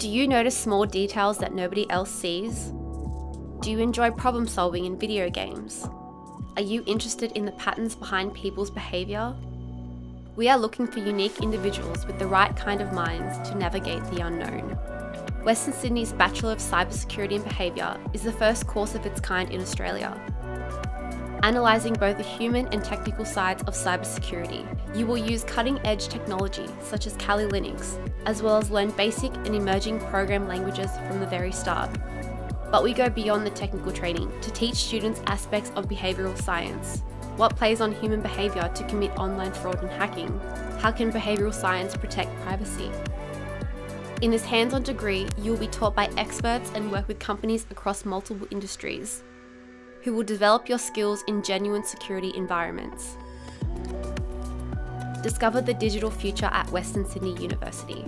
Do you notice small details that nobody else sees? Do you enjoy problem solving in video games? Are you interested in the patterns behind people's behaviour? We are looking for unique individuals with the right kind of minds to navigate the unknown. Western Sydney's Bachelor of Cybersecurity and Behaviour is the first course of its kind in Australia. Analysing both the human and technical sides of cybersecurity, you will use cutting edge technology such as Kali Linux, as well as learn basic and emerging program languages from the very start. But we go beyond the technical training to teach students aspects of behavioural science. What plays on human behaviour to commit online fraud and hacking? How can behavioural science protect privacy? In this hands on degree, you will be taught by experts and work with companies across multiple industries who will develop your skills in genuine security environments. Discover the digital future at Western Sydney University.